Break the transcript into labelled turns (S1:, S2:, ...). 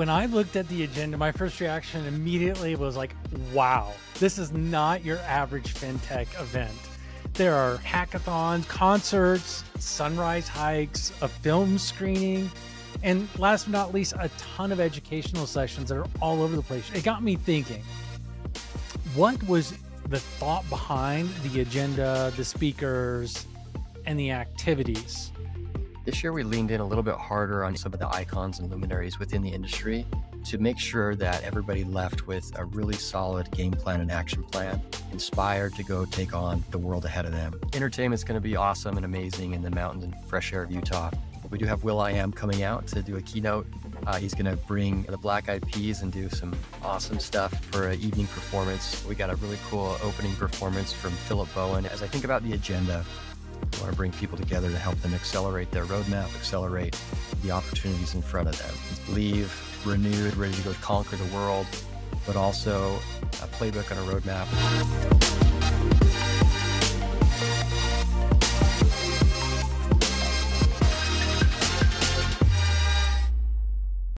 S1: when I looked at the agenda, my first reaction immediately was like, wow, this is not your average fintech event. There are hackathons, concerts, sunrise hikes, a film screening, and last but not least, a ton of educational sessions that are all over the place. It got me thinking what was the thought behind the agenda, the speakers, and the activities?
S2: This year, we leaned in a little bit harder on some of the icons and luminaries within the industry to make sure that everybody left with a really solid game plan and action plan, inspired to go take on the world ahead of them. Entertainment's going to be awesome and amazing in the mountains and fresh air of Utah. We do have Will.i.am coming out to do a keynote. Uh, he's going to bring the Black Eyed Peas and do some awesome stuff for an evening performance. We got a really cool opening performance from Philip Bowen. As I think about the agenda, want to bring people together to help them accelerate their roadmap, accelerate the opportunities in front of them. Leave renewed, ready to go conquer the world, but also a playbook and a roadmap.